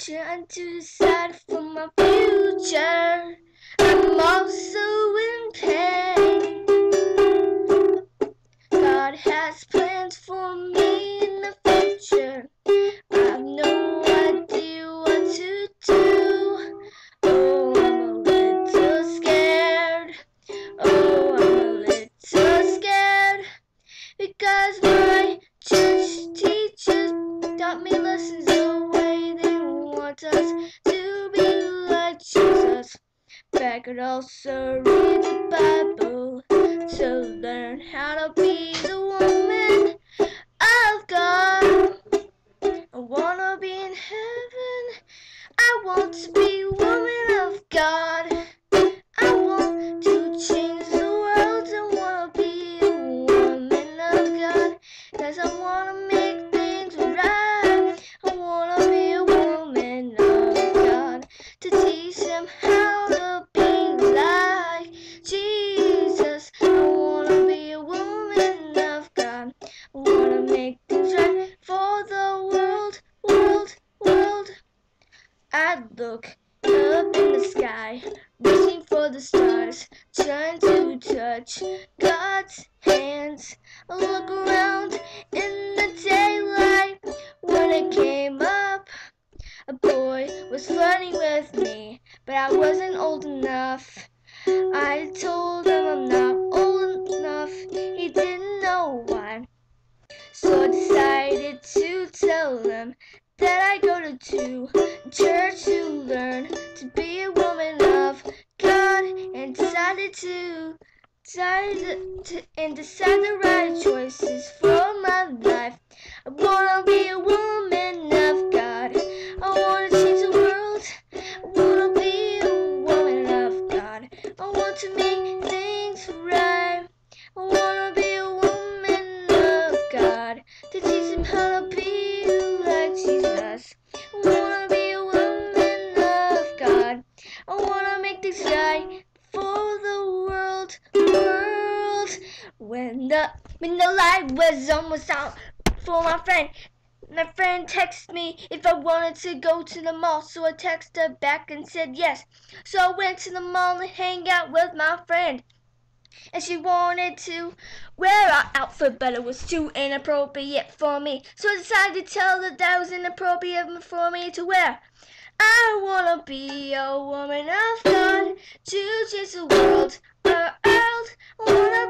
trying to decide for my future. I'm also in pain. God has plans for me in the future. I've no idea what to do. Oh, I'm a little scared. Oh, I'm a little scared. Because my church teachers taught me lessons want us to be like Jesus. But could also read the Bible to learn how to be the woman of God. I wanna be in heaven. I want to be a woman of God. I want to change the world. I wanna be a woman of God. Cause I wanna To teach them how to be like Jesus. I wanna be a woman of God. I wanna make things right for the world, world, world. I look up in the sky, reaching for the stars, trying to touch God's hands. I look around in with me, but I wasn't old enough. I told him I'm not old enough. He didn't know why. So I decided to tell him that I go to, church to learn to be a woman of God and decided to decided to and decide the right choices for my life. I wanna be a woman of God. I wanna When the when the light was almost out for my friend, my friend texted me if I wanted to go to the mall, so I texted her back and said yes. So I went to the mall and hang out with my friend. And she wanted to wear our outfit, but it was too inappropriate for me. So I decided to tell her that was inappropriate for me to wear. I wanna be a woman of God to change the world, world. Wanna